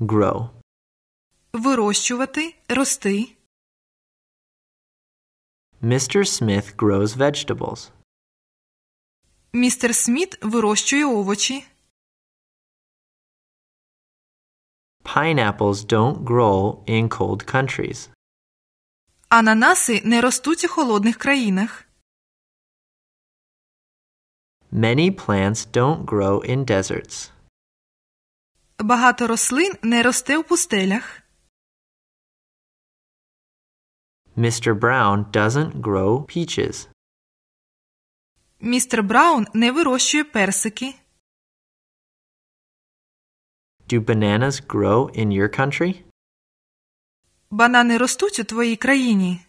grow. Вирощувати, рости. Mr. Smith grows vegetables. Містер Сміт вирощує овочі. Pineapples don't grow in cold countries. Ананаси не ростуть у холодних країнах. Many plants don't grow in deserts. Багато рослин не росте у пустелях. Mr. Brown doesn't grow peaches. Містер Браун не вирощує персики. Do bananas grow in your country? Банани ростуть у твоїй країні.